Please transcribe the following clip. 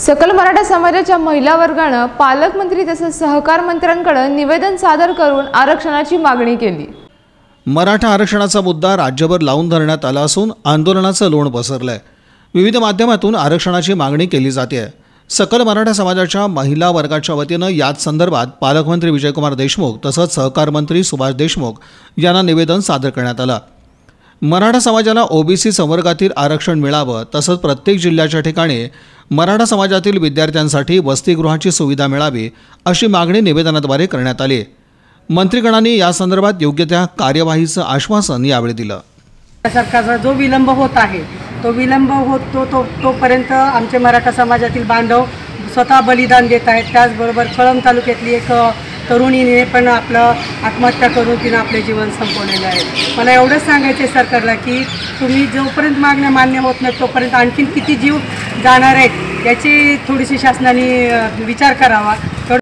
सकल मराठा समाजाच्या महिला वर्गानं पालकमंत्री तसंच सहकार मंत्र्यांकडे निवेदन सादर करून आरक्षणाची मागणी केली. मराठा आरक्षणाचा मुद्दा राज्यभर लावून धरण्यात आला असून आंदोलनाचं लोण पसरलंय. विविध माध्यमातून आरक्षणाची मागणी केली जाते सकल मराठा समाजाच्या महिला वर्गाच्या वतीनं याच संदर्भात पालकमंत्री विजयकुमार देशमुख तसंच सहकार मंत्री सुभाष देशमुख यांना निवेदन सादर करण्यात आलं. मराठा समाजाला ओबीसी संवर्गातील आरक्षण मिळावं तसंच प्रत्येक जिल्ह्याच्या ठिकाणी मराठा समाजातील विद्यार्थ्यांसाठी वसतिगृहाची सुविधा मिळावी अशी मागणी निवेदनाद्वारे करण्यात आली. मंत्रीगणांनी या संदर्भात योग्य त्या कार्यवाहीचं आश्वासन यावेळी दिलं. सरकारचा जो विलंब होत आहे तो विलंब होतो तो तोपर्यंत आमचे मराठा समाजातील बांधव स्वतः बलिदान देत आहेत. त्याचबरोबर कळंब तालुक्यातली एक तरुणीने पण आपलं आत्महत्या करून तिनं आपले जीवन संपवलेलं आहे. मला एवढंच सांगायचं आहे सरकारला की तुम्ही जोपर्यंत मागण्या मान्य होत नाही तोपर्यंत आणखीन किती जीव जाणार आहेत याची थोडीशी शासनाने विचार करावा.